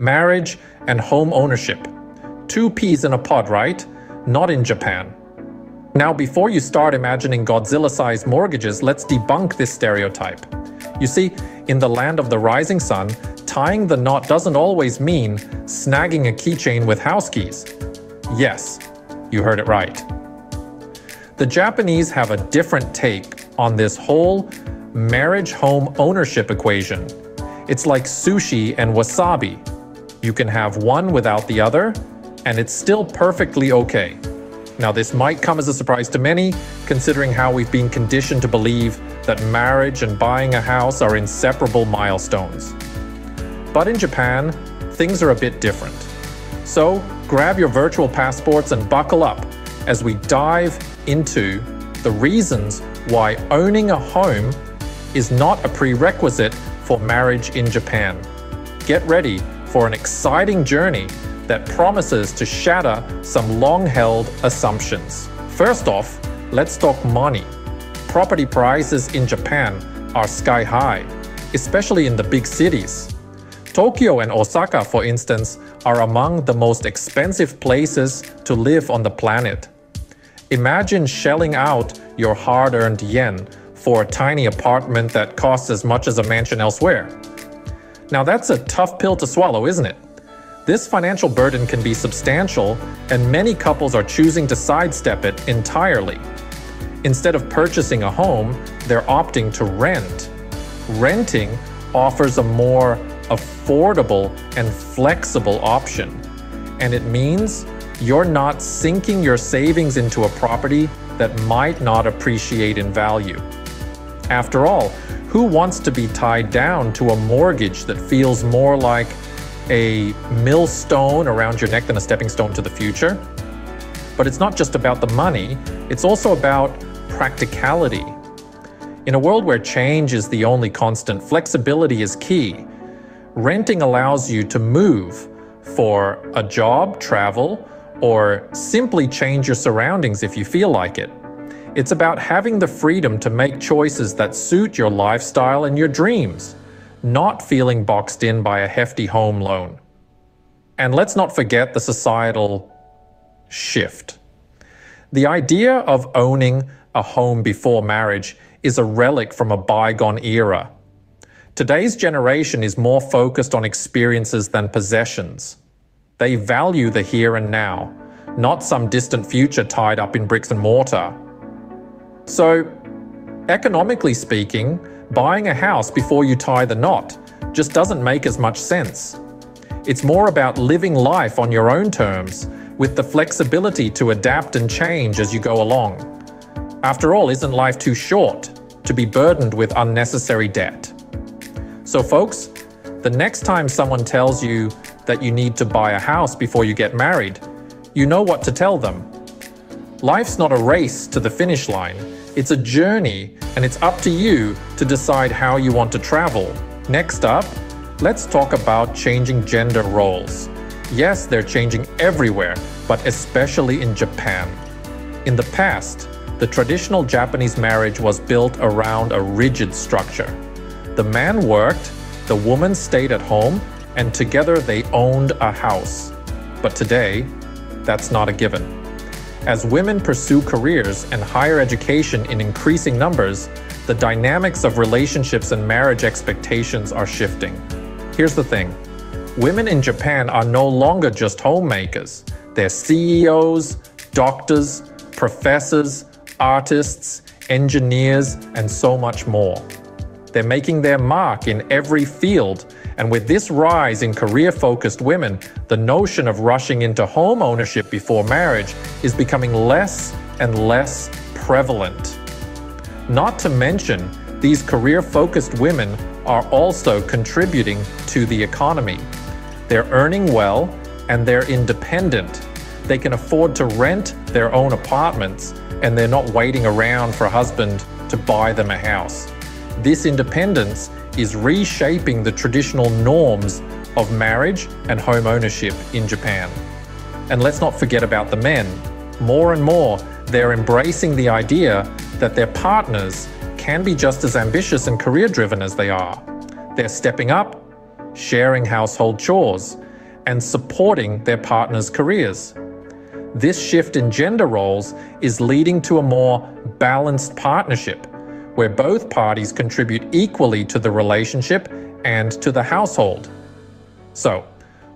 marriage, and home ownership. Two peas in a pod, right? Not in Japan. Now, before you start imagining Godzilla sized mortgages, let's debunk this stereotype. You see, in the land of the rising sun, tying the knot doesn't always mean snagging a keychain with house keys. Yes, you heard it right. The Japanese have a different take on this whole marriage home ownership equation. It's like sushi and wasabi. You can have one without the other, and it's still perfectly okay. Now, this might come as a surprise to many, considering how we've been conditioned to believe that marriage and buying a house are inseparable milestones. But in Japan, things are a bit different. So, grab your virtual passports and buckle up as we dive into the reasons why owning a home is not a prerequisite for marriage in Japan. Get ready for an exciting journey that promises to shatter some long held assumptions. First off, let's talk money. Property prices in Japan are sky high, especially in the big cities. Tokyo and Osaka, for instance, are among the most expensive places to live on the planet. Imagine shelling out your hard earned yen for a tiny apartment that costs as much as a mansion elsewhere. Now, that's a tough pill to swallow, isn't it? This financial burden can be substantial, and many couples are choosing to sidestep it entirely. Instead of purchasing a home, they're opting to rent. Renting offers a more affordable and flexible option, and it means you're not sinking your savings into a property that might not appreciate in value. After all, who wants to be tied down to a mortgage that feels more like a millstone around your neck than a stepping stone to the future? But it's not just about the money, it's also about practicality. In a world where change is the only constant, flexibility is key. Renting allows you to move for a job, travel, or simply change your surroundings if you feel like it. It's about having the freedom to make choices that suit your lifestyle and your dreams, not feeling boxed in by a hefty home loan. And let's not forget the societal shift. The idea of owning a home before marriage is a relic from a bygone era. Today's generation is more focused on experiences than possessions. They value the here and now, not some distant future tied up in bricks and mortar. So, economically speaking, buying a house before you tie the knot just doesn't make as much sense. It's more about living life on your own terms, with the flexibility to adapt and change as you go along. After all, isn't life too short to be burdened with unnecessary debt? So, folks, the next time someone tells you that you need to buy a house before you get married, you know what to tell them. Life's not a race to the finish line, it's a journey, and it's up to you to decide how you want to travel. Next up, let's talk about changing gender roles. Yes, they're changing everywhere, but especially in Japan. In the past, the traditional Japanese marriage was built around a rigid structure. The man worked, the woman stayed at home, and together they owned a house. But today, that's not a given. As women pursue careers and higher education in increasing numbers, the dynamics of relationships and marriage expectations are shifting. Here's the thing women in Japan are no longer just homemakers, they're CEOs, doctors, professors, artists, engineers, and so much more. They're making their mark in every field and with this rise in career focused women, the notion of rushing into home ownership before marriage is becoming less and less prevalent. Not to mention, these career focused women are also contributing to the economy. They're earning well and they're independent. They can afford to rent their own apartments and they're not waiting around for a husband to buy them a house. This independence is reshaping the traditional norms of marriage and home ownership in Japan. And let's not forget about the men. More and more, they're embracing the idea that their partners can be just as ambitious and career driven as they are. They're stepping up, sharing household chores, and supporting their partner's careers. This shift in gender roles is leading to a more balanced partnership, where both parties contribute equally to the relationship and to the household. So,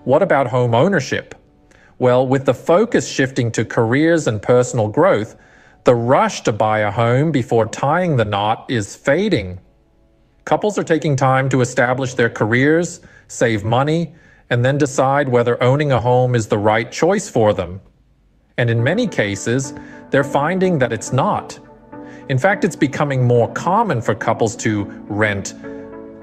what about home ownership? Well, with the focus shifting to careers and personal growth, the rush to buy a home before tying the knot is fading. Couples are taking time to establish their careers, save money, and then decide whether owning a home is the right choice for them. And in many cases, they're finding that it's not. In fact, it's becoming more common for couples to rent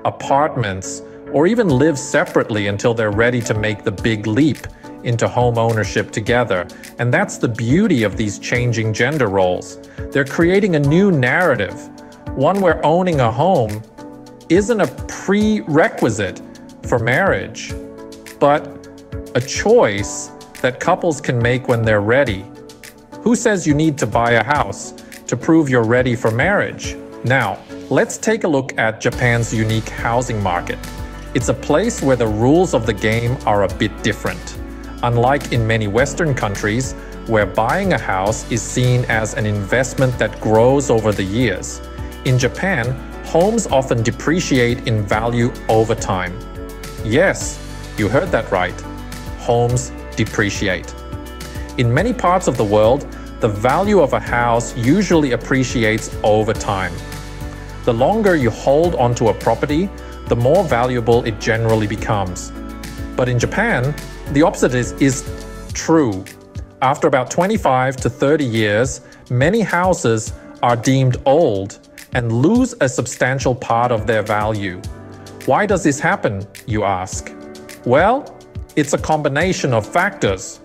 apartments or even live separately until they're ready to make the big leap into home ownership together. And that's the beauty of these changing gender roles. They're creating a new narrative, one where owning a home isn't a prerequisite for marriage, but a choice that couples can make when they're ready. Who says you need to buy a house to prove you're ready for marriage? Now, let's take a look at Japan's unique housing market. It's a place where the rules of the game are a bit different. Unlike in many Western countries, where buying a house is seen as an investment that grows over the years, in Japan, homes often depreciate in value over time. Yes, you heard that right. Homes depreciate. In many parts of the world, the value of a house usually appreciates over time. The longer you hold onto a property, the more valuable it generally becomes. But in Japan, the opposite is, is true. After about 25 to 30 years, many houses are deemed old and lose a substantial part of their value. Why does this happen, you ask? Well, it's a combination of factors.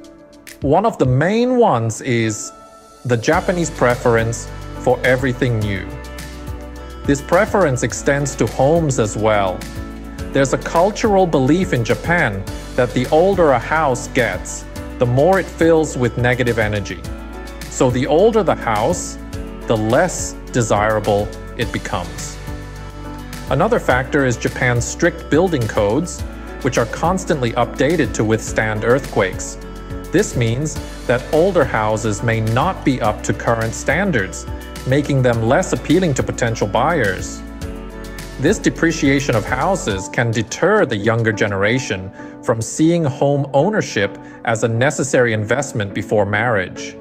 One of the main ones is the Japanese preference for everything new. This preference extends to homes as well. There's a cultural belief in Japan that the older a house gets, the more it fills with negative energy. So the older the house, the less desirable it becomes. Another factor is Japan's strict building codes, which are constantly updated to withstand earthquakes. This means that older houses may not be up to current standards, making them less appealing to potential buyers. This depreciation of houses can deter the younger generation from seeing home ownership as a necessary investment before marriage.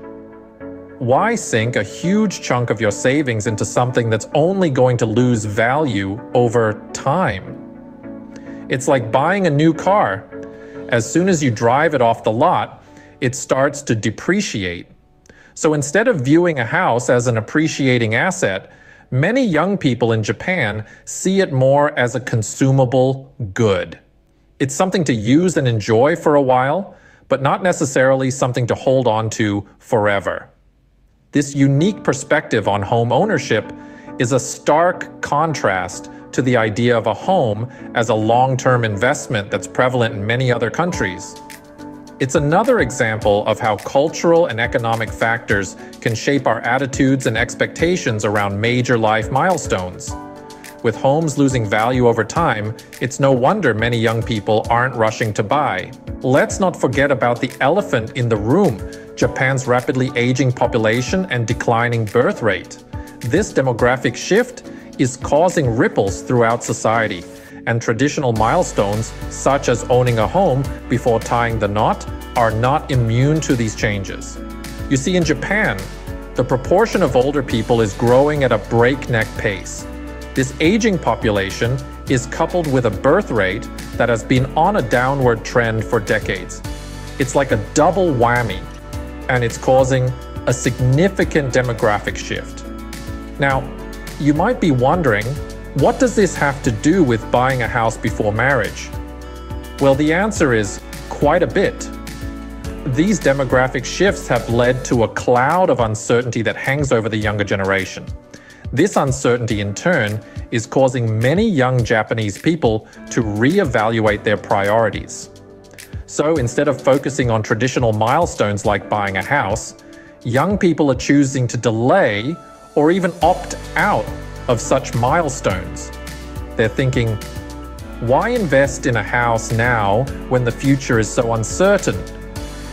Why sink a huge chunk of your savings into something that's only going to lose value over time? It's like buying a new car. As soon as you drive it off the lot, it starts to depreciate. So instead of viewing a house as an appreciating asset, Many young people in Japan see it more as a consumable good. It's something to use and enjoy for a while, but not necessarily something to hold on to forever. This unique perspective on home ownership is a stark contrast to the idea of a home as a long term investment that's prevalent in many other countries. It's another example of how cultural and economic factors can shape our attitudes and expectations around major life milestones. With homes losing value over time, it's no wonder many young people aren't rushing to buy. Let's not forget about the elephant in the room Japan's rapidly aging population and declining birth rate. This demographic shift is causing ripples throughout society and traditional milestones, such as owning a home before tying the knot, are not immune to these changes. You see, in Japan, the proportion of older people is growing at a breakneck pace. This aging population is coupled with a birth rate that has been on a downward trend for decades. It's like a double whammy, and it's causing a significant demographic shift. Now, you might be wondering what does this have to do with buying a house before marriage? Well, the answer is quite a bit. These demographic shifts have led to a cloud of uncertainty that hangs over the younger generation. This uncertainty, in turn, is causing many young Japanese people to reevaluate their priorities. So instead of focusing on traditional milestones like buying a house, young people are choosing to delay or even opt out of such milestones. They're thinking, Why invest in a house now when the future is so uncertain?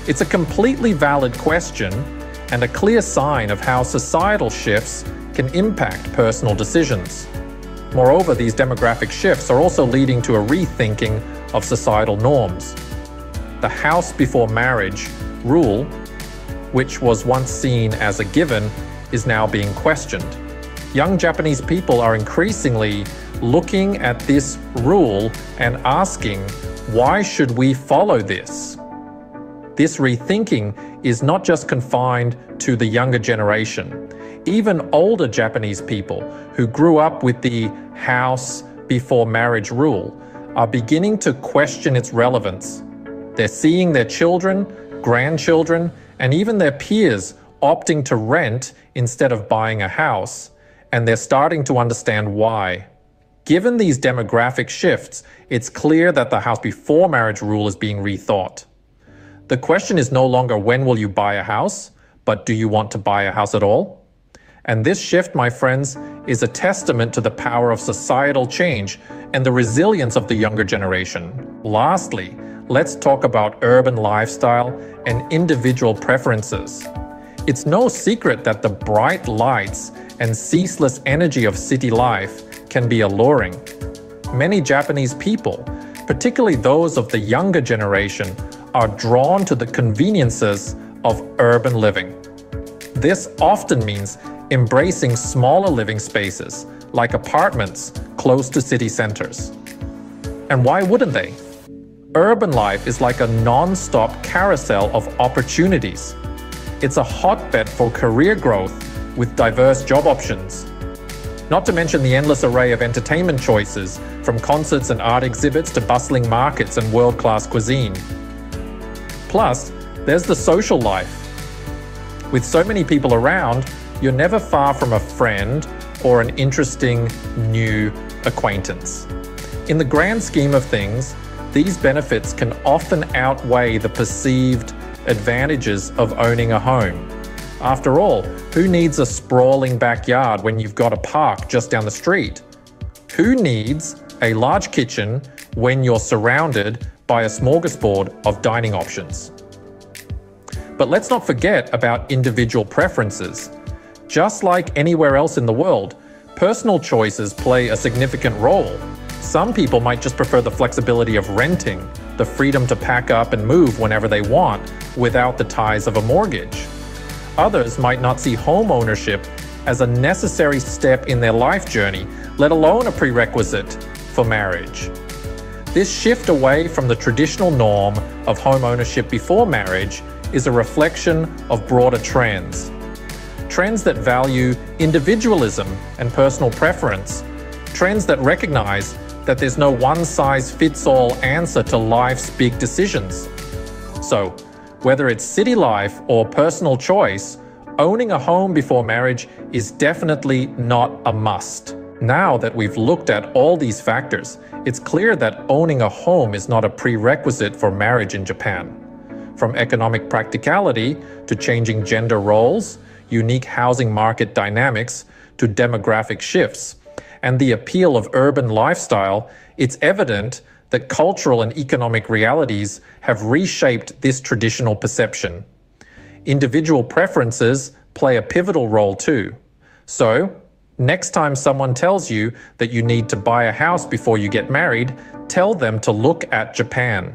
It's a completely valid question and a clear sign of how societal shifts can impact personal decisions. Moreover, these demographic shifts are also leading to a rethinking of societal norms. The house before marriage rule, which was once seen as a given, is now being questioned. Young Japanese people are increasingly looking at this rule and asking, why should we follow this? This rethinking is not just confined to the younger generation. Even older Japanese people who grew up with the house before marriage rule are beginning to question its relevance. They're seeing their children, grandchildren, and even their peers opting to rent instead of buying a house, and they're starting to understand why. Given these demographic shifts, it's clear that the house before marriage rule is being rethought. The question is no longer when will you buy a house, but do you want to buy a house at all? And this shift, my friends, is a testament to the power of societal change and the resilience of the younger generation. Lastly, let's talk about urban lifestyle and individual preferences. It's no secret that the bright lights and ceaseless energy of city life can be alluring. Many Japanese people, particularly those of the younger generation, are drawn to the conveniences of urban living. This often means embracing smaller living spaces, like apartments close to city centers. And why wouldn't they? Urban life is like a non stop carousel of opportunities. It's a hotbed for career growth with diverse job options. Not to mention the endless array of entertainment choices, from concerts and art exhibits to bustling markets and world class cuisine. Plus, there's the social life. With so many people around, you're never far from a friend or an interesting new acquaintance. In the grand scheme of things, these benefits can often outweigh the perceived advantages of owning a home. After all, who needs a sprawling backyard when you've got a park just down the street? Who needs a large kitchen when you're surrounded by a smorgasbord of dining options? But let's not forget about individual preferences. Just like anywhere else in the world, personal choices play a significant role. Some people might just prefer the flexibility of renting, the freedom to pack up and move whenever they want without the ties of a mortgage. Others might not see home ownership as a necessary step in their life journey, let alone a prerequisite for marriage. This shift away from the traditional norm of home ownership before marriage is a reflection of broader trends. Trends that value individualism and personal preference. Trends that recognize that there's no one size fits all answer to life's big decisions. So, whether it's city life or personal choice, owning a home before marriage is definitely not a must. Now that we've looked at all these factors, it's clear that owning a home is not a prerequisite for marriage in Japan. From economic practicality to changing gender roles, unique housing market dynamics to demographic shifts, and the appeal of urban lifestyle, it's evident that cultural and economic realities have reshaped this traditional perception. Individual preferences play a pivotal role too. So, next time someone tells you that you need to buy a house before you get married, tell them to look at Japan.